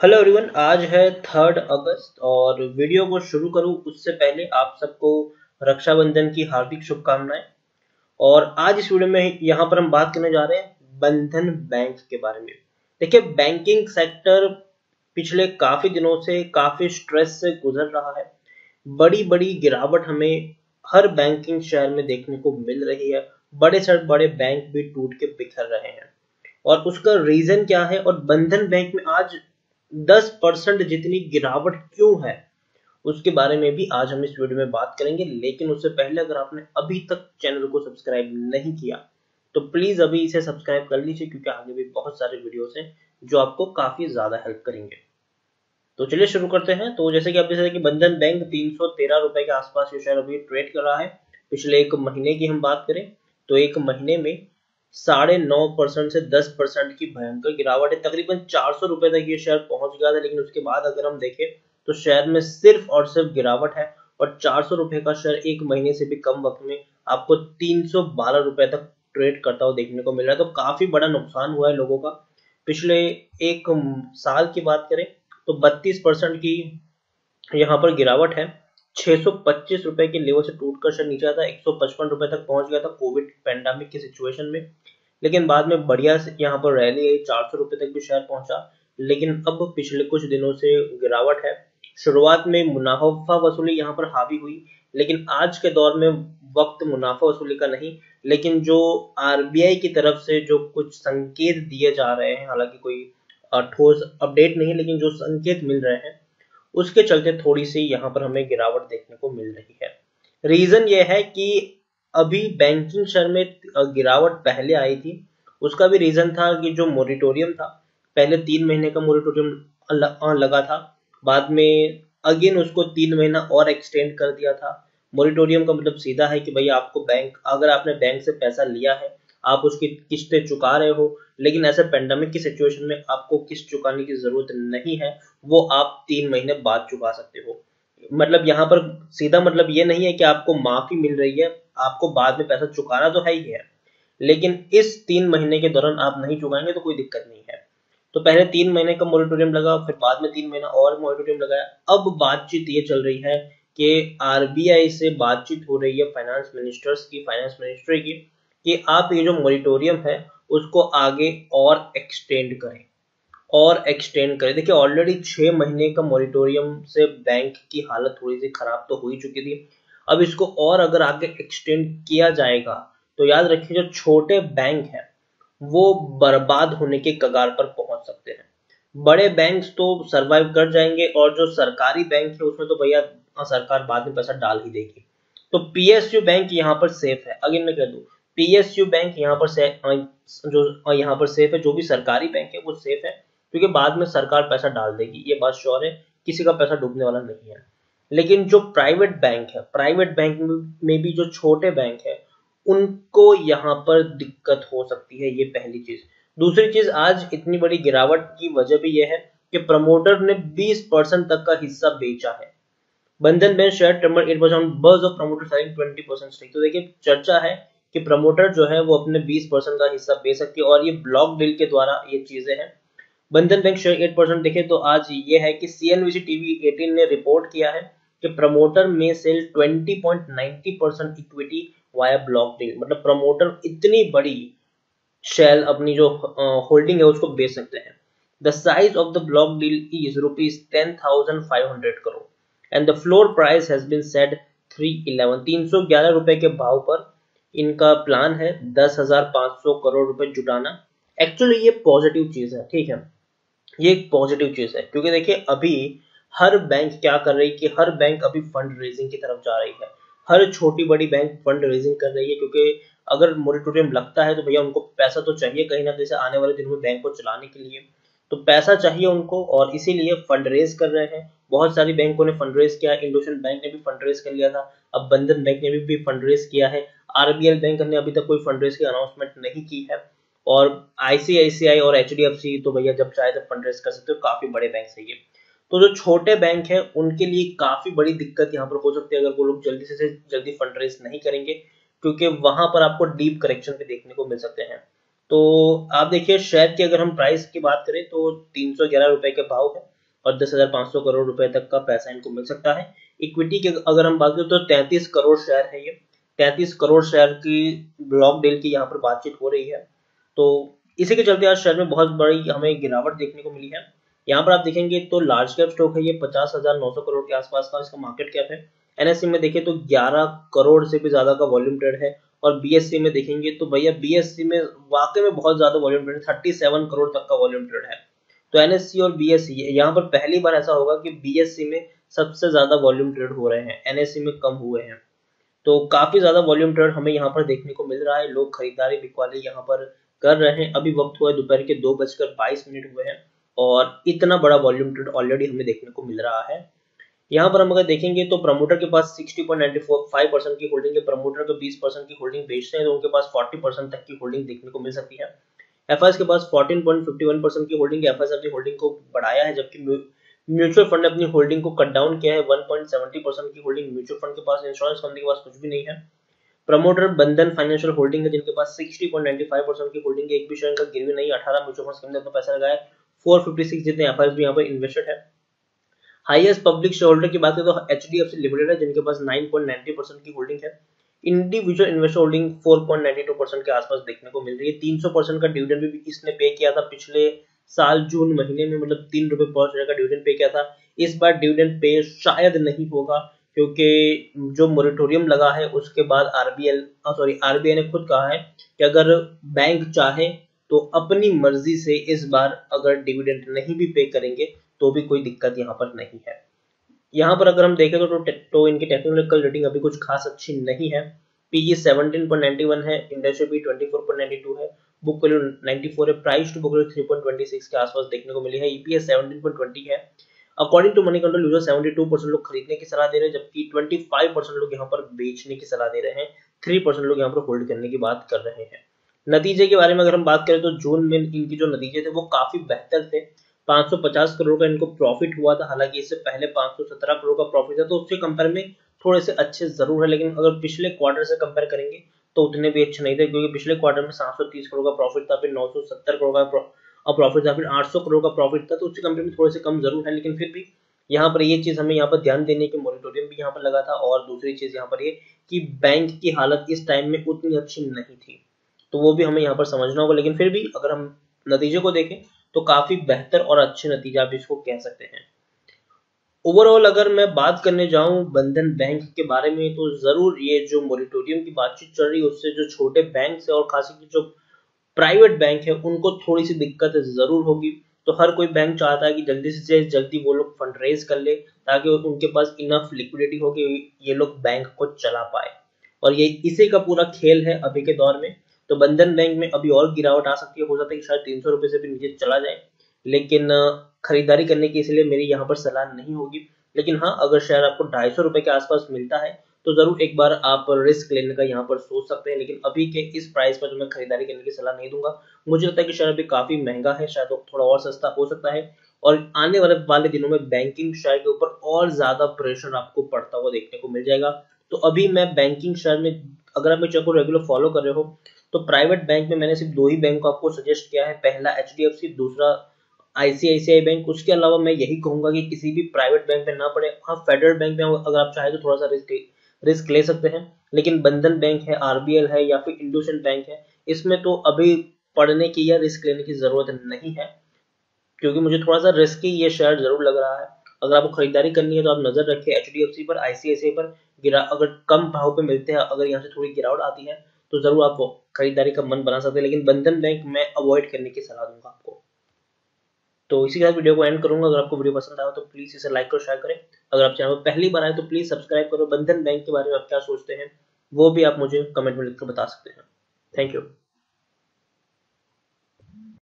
Hello everyone आज है third अगस्त और वीडियो को शुरू करूँ, उससे पहले आप सबको रक्षाबंधन की हार्दिक शुभकामनाएँ। और आज इस वीडियो में यहाँ पर हम बात करने जा रहे हैं बंधन बैंक के बारे में। देखिए बैंकिंग सेक्टर पिछले काफ़ी दिनों से काफ़ी स्ट्रेस से गुजर रहा है। बड़ी बड़ी गिरावट हमें हर बैंकिंग शहर में देखने को मिल रही है। बड़े से बड़े बैंक भी टूट के बिखर रहे हैं। और उसका रीजन क्या है? और बंधन बैंक में आज दस परसेंट जितनी गिरावट क्यों है, उसके बारे में भी आज हम इस वीडियो में बात करेंगे। लेकिन उससे पहले अगर आपने अभी तक चैनल को सब्सक्राइब नहीं किया तो प्लीज़ अभी इसे सब्सक्राइब कर लीजिए, क्योंकि आगे भी बहुत सारे वीडियोस हैं जो आपको काफ़ी ज़्यादा हेल्प करेंगे। तो चलिए शुरू करते हैं। तो जैसे कि आप देख कि बंधन बैंक तीन सौ तेरह रुपए के आसपास ये शेयर अभी ट्रेड कर रहा है। पिछले एक महीने की हम बात करें तो एक महीने में साढ़े नौ परसेंट से दस परसेंट की भयंकर गिरावट है। तकरीबन चार सौ रुपए तक ये शेयर पहुँच गया था, लेकिन उसके बाद अगर हम देखें तो शेयर में सिर्फ़ और सिर्फ़ गिरावट है और चार सौ रुपए का शेयर एक महीने से भी कम वक्त में आपको तीन सौ बारह रुपए तक ट्रेड करता हुआ देखने को मिल रहा है। तो काफ़ी बड़ा नुकसान हुआ है लोगों का। पिछले एक साल की बात करें तो बत्तीस परसेंट की यहाँ पर गिरावट है। छह सौ पच्चीस रुपए के लेवल से टूटकर शेयर नीचे आता एक सौ पचपन रुपए तक पहुँच गया था कोविड पेंडेमिक की सिचुएशन में। लेकिन बाद में बढ़िया यहाँ पर रैली आई, चार सौ रुपए तक भी शेयर पहुँचा। लेकिन अब पिछले कुछ दिनों से गिरावट है। शुरुआत में मुनाफा वसूली यहाँ पर हावी हुई, लेकिन आज के दौर में वक्त मुनाफा वसूली का नहीं। लेकिन जो आरबीआई की तरफ़ से जो कुछ संकेत दिए जा रहे हैं, हालाँकि कोई ठोस अपडेट नहीं, लेकिन जो संकेत मिल रहे हैं उसके चलते थोड़ी सी यहाँ पर हमें गिरावट देखने को मिल रही है। रीजन ये है कि अभी बैंकिंग शेयर में गिरावट पहले आई थी। उसका भी रीजन था कि जो मोरिटोरियम था, पहले तीन महीने का मोरिटोरियम लगा था। बाद में अगेन उसको तीन महीना और एक्सटेंड कर दिया था। मोरिटोरियम का मतलब सीधा है कि भैया आपको बैंक अगर आपने बैंक से पैसा लिया है आप उसकी किस्तें चुका रहे हो, लेकिन ऐसे पेंडेमिक की सिचुएशन में आपको किस्त चुकाने की ज़रूरत नहीं है, वो आप तीन महीने बाद चुका सकते हो। मतलब यहाँ पर सीधा मतलब ये नहीं है कि आपको माफ़ी मिल रही है, आपको बाद में पैसा चुकाना तो है ही है, लेकिन इस तीन महीने के दौरान आप नहीं चुकाएँगे तो कोई दिक्कत नहीं है। तो पहले तीन महीने का मोरिटोरियम लगा फिर बाद में तीन महीना और मोरिटोरियम लगाया। अब बातचीत ये चल रही है कि आरबीआई से बातचीत हो रही है फाइनेंस मिनिस्टर्स की फाइनेंस मिनिस्ट्री की। कि आप ये जो मोरिटोरियम है, उसको आगे और एक्सटेंड करें। और एक्सटेंड करें। देखिए ऑलरेडी छह महीने का मोरिटोरियम से बैंक की हालत थोड़ी सी खराब तो हो ही चुकी थी। अब इसको और अगर आगे एक्सटेंड किया जाएगा तो याद रखिए, जो छोटे बैंक है, वो बर्बाद होने के कगार पर पहुँच सकते हैं। बड़े बैंक तो सरवाइव कर जाएँगे और जो सरकारी बैंक है, उसमें तो भैया सरकार बाद में पैसा डाल ही देगी। तो पीएसयू बैंक यहाँ पर सेफ़ है। अगर मैं कह दू पीएसयू बैंक यहाँ पर से, जो यहाँ पर सेफ़ है जो भी सरकारी बैंक है वो सेफ़ है क्योंकि बाद में सरकार पैसा डाल देगी ये बात श्योर है किसी का पैसा डूबने वाला नहीं है। लेकिन जो प्राइवेट बैंक है प्राइवेट बैंक में भी जो छोटे बैंक है उनको यहाँ पर दिक्कत हो सकती है ये पहली चीज़। दूसरी चीज़ आज इतनी बड़ी गिरावट की वजह भी यह है कि प्रमोटर ने 20 परसेंट तक का हिस्सा बेचा है। बंधन बैंक शेयर टर्मर eight percent Burj of promoter selling twenty percent stake तो देखिए चर्चा है कि प्रमोटर जो है वो अपने 20 परसेंट का हिस्सा बेच सकती है और ये ब्लॉक डील के द्वारा ये चीज़ें हैं। बंधन बैंक शेयर एट परसेंट देखे तो आज ये है कि सीएनबीसी टीवी 18 ने रिपोर्ट किया है कि प्रमोटर में sell 20.90 percent equity via block deal मतलब प्रमोटर इतनी बड़ी शेल अपनी जो होल्डिंग है उसको बेच सकते हैं। The size of the block deal is rupees crore and the floor price has been set three eleven तीन सौ ग्यारह रुपए के भाव पर इनका प्लान है दस हज़ार पाँच सौ करोड़ रुपए जुटाना। एक्चुअली ये पॉजिटिव चीज़ है ठीक है? ये एक पॉजिटिव चीज़ है क्योंकि देखिए अभी हर बैंक क्या कर रही है कि हर बैंक अभी फंड रेजिंग की तरफ़ जा रही है। हर छोटी बड़ी बैंक फंड रेजिंग कर रही है क्योंकि अगर मोरिटोरियम लगता है तो भैया उनको पैसा तो चाहिए कहीं ना कहीं से आने वाले दिनों में बैंक को चलाने के लिए। तो पैसा चाहिए उनको और इसीलिए फंड रेज कर रहे हैं। बहुत सारी बैंकों ने फंड रेज किया इंडोशन बैंक ने भी फंड रेज कर लिया था अब बंधन बैंक ने भी, भी फंड रेज किया है। आरबीएल बैंक ने अभी तक कोई फंड रेज की अनाउंसमेंट नहीं की है। और आईसीआईसीआई और एचडीएफसी तो भैया जब चाहे तो फंड रेज कर सकते हो, काफ़ी बड़े बैंक है ये। तो जो छोटे बैंक है, उनके लिए काफ़ी बड़ी दिक्कत यहाँ पर हो सकती है अगर वो लोग जल्दी से जल्दी फंड रेज नहीं करेंगे, क्योंकि वहाँ पर आपको डीप करेक्शन भी देखने को मिल सकते हैं। तो आप देखिए शेयर की अगर हम प्राइस की बात करें तो तीन सौ ग्यारह रुपए के भाव है और दस हज़ार पाँच सौ करोड़ रुपए तक का पैसा इनको मिल सकता है। इक्विटी की अगर हम बात करें तो तैंतीस करोड़ शेयर है ये। तैंतीस करोड़ शेयर की ब्लॉक डील की यहाँ पर बातचीत हो रही है। तो इसी के चलते आज शेयर में बहुत बड़ी हमें गिरावट देखने को मिली है। यहाँ पर आप देखेंगे तो लार्ज कैप स्टॉक है, ये पचास हज़ार नौ सौ करोड़ के आसपास का इसका मार्केट कैप है। एनएससी में देखें तो 11 करोड़ से भी ज़्यादा का वॉल्यूम ट्रेड है और बीएससी में देखेंगे तो भैया बीएससी में वाकई में बहुत ज़्यादा volume trade thirty seven crore तक का वॉल्यूम ट्रेड है। तो एनएससी और बीएससी यहाँ पर पहली बार ऐसा होगा कि बीएससी में सबसे ज़्यादा वॉल्यूम ट्रेड हो रहे हैं एनएससी में कम हुए हैं। तो काफ़ी ज़्यादा वॉल्यूम ट्रेड हमें यहाँ पर देखने को मिल रहा है। लोग खरीदारी, बिकवाली यहाँ पर कर रहे हैं। अभी वक्त हुआ है, दोपहर के दो बजकर बाईस मिनट हुए हैं और इतना बड़ा वॉल्यूम ट्रेड ऑलरेडी हमें देखने को मिल रहा है। यहाँ पर हम अगर देखेंगे तो प्रमोटर के पास 60.95 परसेंट की होल्डिंग है। प्रमोटर को 20 परसेंट की होल्डिंग बेचते हैं तो उनके पास 40 परसेंट तक की होल्डिंग देखने को मिल सकती है। एफ़ के पास 14.51 परसेंट की होल्डिंग एफ़ अपनी होल्डिंग को बढ़ाया है जबकि म्यूचुअल फंड ने अपनी होल्डिंग को कट डाउन किया है। 1.70 परसेंट की होल्डिंग म्यूचुअल फंड के पास इंश्योरेंस कंपनी के पास कुछ भी नहीं है। प्रमोटर बंधन फाइनेंशियल होल्डिंग है, जिनके पास 60.95 परसेंट की होल्डिंग है। एक भी शेयर का गिरवी नहीं 18 म्यूचुअल फंड के अंदर अपना पैसा लगाया। 456 जितने एफ़ भी यहाँ पर इन्वेस्टेड है। हाईएस्ट पब्लिक शेयर होल्डर की बात करें तो एच लिमिटेड है, जिनके पास 9.90 परसेंट की होल्डिंग है। इंडिविजुअल इन्वेस्टर होल्डिंग 4.92 परसेंट के आसपास देखने को मिल रही है। 300 परसेंट का डिविडेंड भी इसने पे किया था पिछले साल जून महीने में मतलब तीन रुपए पर शेयर का डिविडेंड पे किया था। इस बार डिविडेंड पे शायद नहीं होगा क्योंकि जो मोरिटोरियम लगा है उसके बाद आरबीएल सॉरी आरबीआई ने खुद कहा है कि अगर बैंक चाहे तो अपनी मर्ज़ी से इस बार अगर डिविडेंड नहीं भी पे करेंगे तो भी कोई दिक्कत यहाँ पर नहीं है। यहाँ पर अगर हम देखें तो, तो, तो इनकी टेक्नोलॉजिकल रेटिंग अभी कुछ खास अच्छी नहीं है। पीई 17.91 है इंडस्ट्री पी 24.92 है बुक वैल्यू 94 है प्राइस टू बुक वैल्यू 3.26 के आसपास देखने को मिली है ईपीएस 17.20 है। According to Moneycontrol user 72 percent लोग खरीदने की सलाह दे रहे हैं, जबकि 25 परसेंट लोग यहाँ पर बेचने की सलाह दे रहे हैं 3 परसेंट लोग यहाँ पर होल्ड करने की बात कर रहे हैं। नतीजे के बारे में अगर हम बात करें तो जून में इनके जो नतीजे थे, वो काफ़ी बेहतर थे। 550 करोड़ का इनको प्रॉफिट हुआ था, हालाँकि इससे पहले 517 करोड़ का प्रॉफिट था तो उससे कंपेयर में थोड़े से अच्छे ज़रूर है, लेकिन अगर पिछले क्वार्टर से कंपेयर करेंगे तो उतने भी अच्छे नहीं थे, क्योंकि पिछले क्वार्टर में 730 करोड़ का प्रॉफिट था, फिर 970 करोड़ का प्रॉफिट था, फिर 800 करोड़ का प्रॉफिट था तो उससे कंपेयर में थोड़े से कम ज़रूर है, लेकिन फिर भी यहाँ पर ये चीज़ हमें यहाँ पर ध्यान देने की मोरिटोरियम भी यहाँ पर लगा था, और दूसरी चीज़ यहाँ पर ये कि बैंक की हालत इस टाइम में उतनी अच्छी नहीं थी। तो वो भी हमें यहाँ पर समझना होगा, लेकिन फिर भी अगर हम नतीजे को देखें तो काफ़ी बेहतर और अच्छे नतीजे आप इसको कह सकते हैं। ओवरऑल अगर मैं बात करने जाऊँ बंधन बैंक के बारे में तो ज़रूर ये जो मोरिटोरियम की बातचीत चल रही है, उससे जो छोटे बैंक है और खासी जो प्राइवेट बैंक है, उनको थोड़ी सी दिक्कत ज़रूर होगी। तो हर कोई बैंक चाहता है कि जल्दी से जल्दी वो लोग फंड रेज कर ले, ताकि उनके पास इनफ लिक्विडिटी हो कि ये लोग बैंक को चला पाए। और ये इसी का पूरा खेल है अभी के दौर में। तो बंधन बैंक में अभी और गिरावट आ सकती है, हो सकता है कि शायद तीन सौ रुपए से भी नीचे चला जाए। लेकिन खरीदारी करने की इसलिए मेरी यहाँ पर सलाह नहीं होगी। लेकिन हाँ अगर शेयर आपको ढाई सौ रुपए के आसपास मिलता है तो ज़रूर एक बार आप रिस्क लेने का यहाँ पर सोच सकते हैं। लेकिन अभी के इस प्राइस पर तो मैं खरीदारी करने की सलाह नहीं दूँगा। मुझे लगता है कि शेयर अभी काफ़ी महँगा है, शायद थोड़ा और सस्ता हो सकता है। और आने वाले वाले दिनों में बैंकिंग शेयर के ऊपर और ज़्यादा प्रेशर आपको पड़ता हुआ देखने को मिल जाएगा। तो अभी मैं बैंकिंग शेयर में, अगर आप मेरे को रेगुलर फॉलो कर रहे हो तो प्राइवेट बैंक में मैंने सिर्फ़ दो ही बैंक को आपको सजेस्ट किया है। पहला HDFC दूसरा आईसीआईसीआई बैंक उसके अलावा मैं यही कहूँगा कि किसी भी प्राइवेट बैंक में ना पड़े। हाँ फेडरल बैंक में अगर आप चाहे तो थोड़ा सा रिस्क रिस्क ले सकते हैं, लेकिन बंधन बैंक है आरबीएल है या फिर इंडोसेंट बैंक है, इसमें तो अभी पढ़ने की या रिस्क लेने की ज़रूरत नहीं है, क्योंकि मुझे थोड़ा सा रिस्की ये शेयर ज़रूर लग रहा है। अगर आपको खरीदारी करनी है तो आप नज़र रखें एच पर आईसीआईसीआई पर, गिरा, अगर कम भाव पे मिलते हैं, अगर यहाँ से थोड़ी गिरावट आती है तो ज़रूर आप खरीदारी का मन बना सकते हैं, लेकिन बंधन बैंक मैं अवॉइड करने की सलाह दूँगा आपको। तो इसी के साथ वीडियो को एंड करूँगा। अगर आपको वीडियो पसंद आया तो प्लीज़ इसे लाइक और शेयर करें। अगर आप चैनल पर पहली बार आए तो प्लीज़ सब्सक्राइब करो। बंधन बैंक के बारे में आप क्या सोचते हैं, वो भी आप मुझे कमेंट में लिखकर बता सकते हैं। Thank you